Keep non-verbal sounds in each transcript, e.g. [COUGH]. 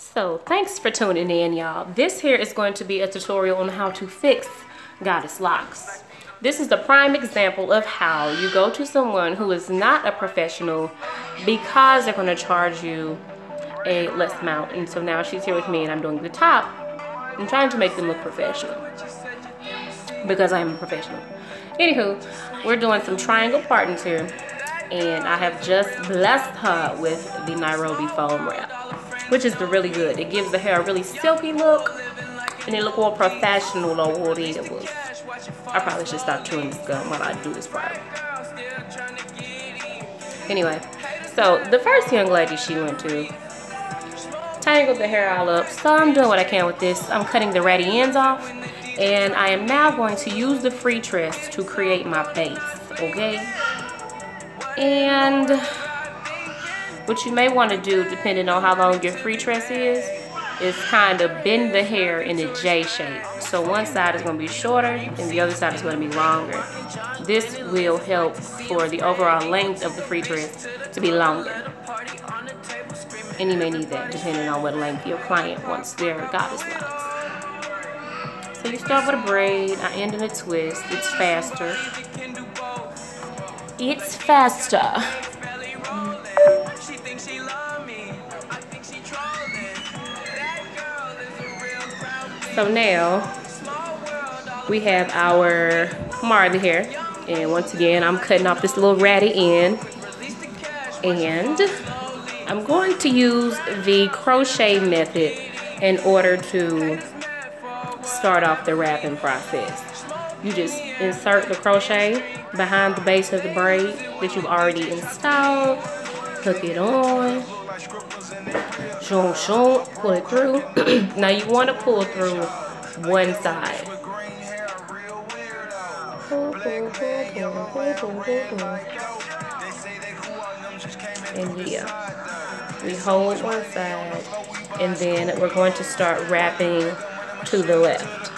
So thanks for tuning in y'all. This here is going to be a tutorial on how to fix goddess locks. This is the prime example of how you go to someone who is not a professional because they're going to charge you a less amount. And so now she's here with me and I'm doing the top. I'm trying to make them look professional because I am a professional. Anywho, we're doing some triangle partings here and I have just blessed her with the Nairobi foam wrap, which is the really good. It gives the hair a really silky look and it look more professional than what it was. I probably should stop chewing this gum while I do this part. Anyway, so the first young lady she went to tangled the hair all up. So I'm doing what I can with this. I'm cutting the ratty ends off and I am now going to use the Freetress to create my base, okay? And what you may want to do, depending on how long your Freetress is, is kind of bend the hair in a J shape. So one side is going to be shorter and the other side is going to be longer. This will help for the overall length of the Freetress to be longer. And you may need that depending on what length your client wants their goddess locks. So you start with a braid, I end in a twist. It's faster. It's faster. So now we have our Marley here. And once again, I'm cutting off this little ratty end. And I'm going to use the crochet method in order to start off the wrapping process. You just insert the crochet behind the base of the braid that you've already installed, hook it on, shoom shoom, pull it through. [CLEARS THROAT] now you want to pull through one side. And yeah, we hold one side and then we're going to start wrapping to the left.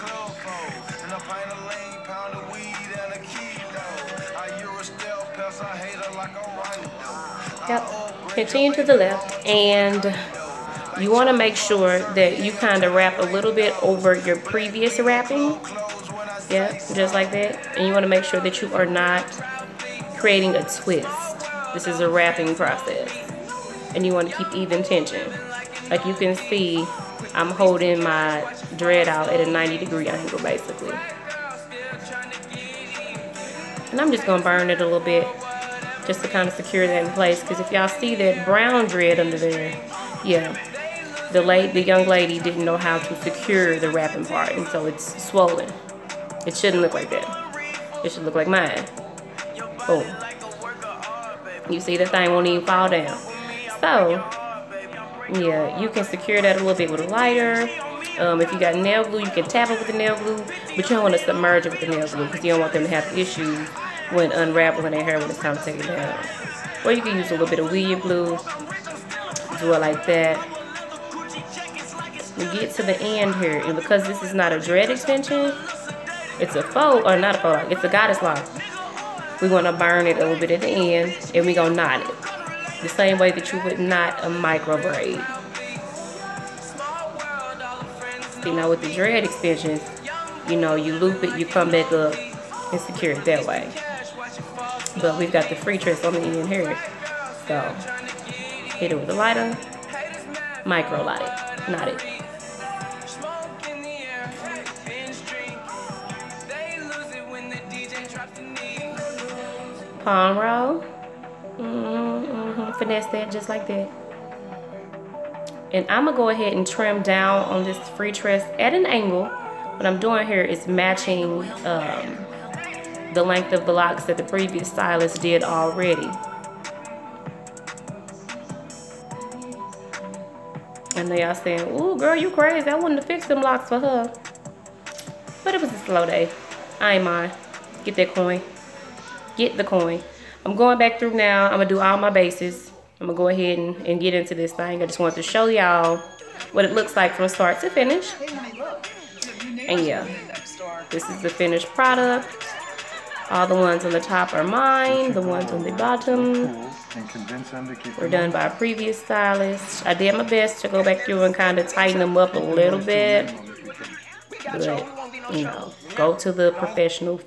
Yep, continue to the left and you want to make sure that you kind of wrap a little bit over your previous wrapping. Yeah, just like that. And you want to make sure that you are not creating a twist. This is a wrapping process. And you want to keep even tension. Like you can see, I'm holding my dread out at a 90 degree angle basically. And I'm just gonna burn it a little bit just to kind of secure that in place because if y'all see that brown dread under there, yeah, the late the young lady didn't know how to secure the wrapping part and so it's swollen. It shouldn't look like that. It should look like mine. Oh, You see the thing won't even fall down. So, yeah, you can secure that a little bit with a lighter. Um, if you got nail glue, you can tap it with the nail glue, but you don't want to submerge it with the nail glue because you don't want them to have issues when unraveling their hair when it's time to take it down. Or you can use a little bit of weave glue, do it like that. We get to the end here, and because this is not a dread extension, it's a faux, or not a faux, it's a goddess lock. We're gonna burn it a little bit at the end, and we're gonna knot it the same way that you would knot a micro braid. You know, with the dread extensions, you know, you loop it, you come back up and secure it that way. But we've got the Freetress on the end here. So hit it with a lighter, micro light it, knot it. Palm roll. Mm -hmm, finesse that just like that. And I'm gonna go ahead and trim down on this Freetress at an angle. What I'm doing here is matching um, the length of the locks that the previous stylist did already. And they are saying, ooh, girl, you crazy. I wouldn't have them locks for her. But it was a slow day. I ain't mind. Get that coin. Get the coin. I'm going back through now. I'm going to do all my bases. I'm going to go ahead and, and get into this thing. I just wanted to show y'all what it looks like from start to finish. And yeah, this is the finished product. All the ones on the top are mine. The ones on the bottom and convince them to keep were done by a previous stylist. I did my best to go back through and kind of tighten them up a little bit. But, you know, go to the professional